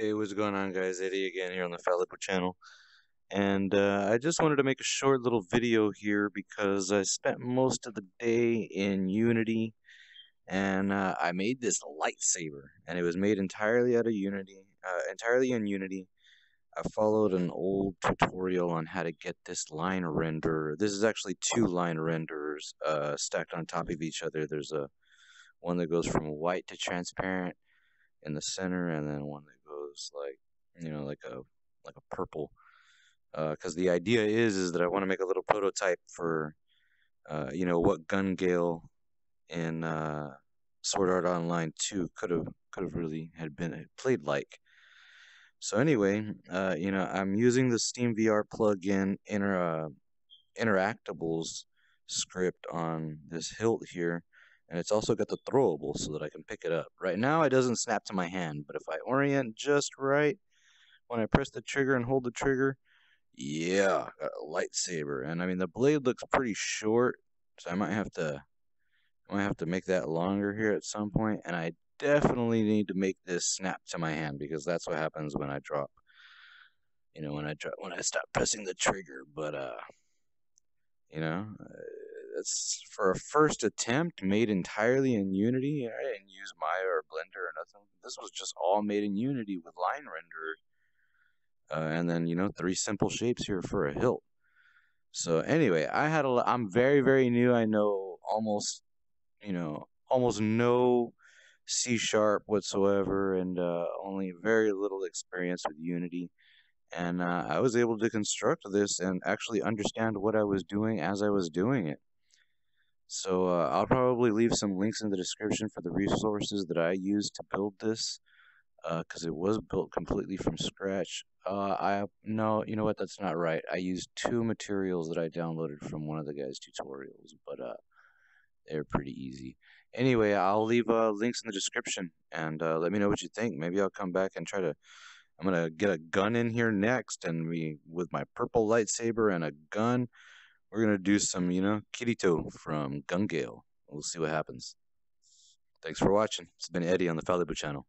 Hey, what's going on, guys? Eddie again here on the Falibu channel. And uh, I just wanted to make a short little video here because I spent most of the day in Unity and uh, I made this lightsaber and it was made entirely out of Unity, uh, entirely in Unity. I followed an old tutorial on how to get this line render. This is actually two line renders uh, stacked on top of each other. There's a one that goes from white to transparent in the center and then one that like you know like a like a purple because uh, the idea is is that I want to make a little prototype for uh, you know what Gun Gale in uh, Sword Art Online 2 could have could have really had been played like. So anyway, uh, you know I'm using the Steam VR plugin inter uh, interactables script on this hilt here and it's also got the throwable so that I can pick it up. Right now it doesn't snap to my hand, but if I orient just right, when I press the trigger and hold the trigger, yeah, lightsaber. And I mean the blade looks pretty short, so I might have to I might have to make that longer here at some point, and I definitely need to make this snap to my hand because that's what happens when I drop. You know, when I drop when I stop pressing the trigger, but uh you know, it's for a first attempt made entirely in Unity. I didn't use Maya or Blender or nothing. This was just all made in Unity with line render. Uh, and then, you know, three simple shapes here for a hilt. So anyway, I had a, I'm very, very new. I know almost, you know, almost no C sharp whatsoever and uh, only very little experience with Unity and uh, I was able to construct this and actually understand what I was doing as I was doing it. So uh, I'll probably leave some links in the description for the resources that I used to build this, because uh, it was built completely from scratch. Uh, I no, you know what? That's not right. I used two materials that I downloaded from one of the guy's tutorials, but uh, they're pretty easy. Anyway, I'll leave uh, links in the description, and uh, let me know what you think. Maybe I'll come back and try to. I'm gonna get a gun in here next, and we with my purple lightsaber and a gun we're gonna do some, you know, Kirito from Gun Gale. We'll see what happens. Thanks for watching. It's been Eddie on the Falibu channel.